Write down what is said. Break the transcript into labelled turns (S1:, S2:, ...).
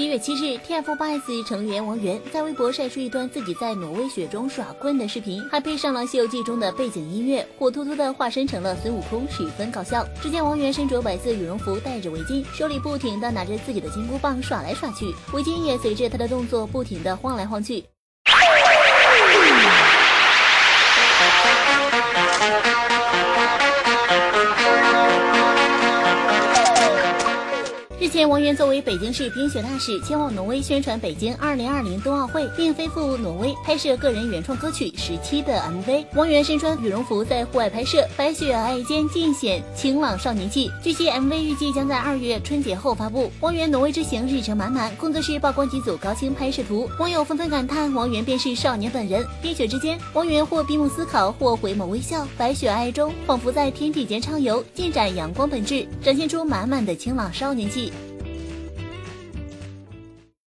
S1: 一月七日，TFBOYS 成员王源在微博晒出一段自己在挪威雪中耍棍的视频，还配上了《西游记》中的背景音乐，火突突的化身成了孙悟空，十分搞笑。只见王源身着白色羽绒服，戴着围巾，手里不停的拿着自己的金箍棒耍来耍去，围巾也随着他的动作不停的晃来晃去。日前，王源作为北京市冰雪大使，前往挪威宣传北京2020冬奥会，并飞赴挪威拍摄个人原创歌曲《十七》的 MV。王源身穿羽绒服在户外拍摄，白雪皑皑间尽显清朗少年气。据悉，MV 预计将在二月春节后发布。王源挪威之行日程满满，工作室曝光几组高清拍摄图，网友纷纷感叹王源便是少年本人。冰雪之间，王源或闭目思考，或回眸微笑，白雪皑中仿佛在天地间畅游，尽展阳光本质，展现出满满的清朗少年气。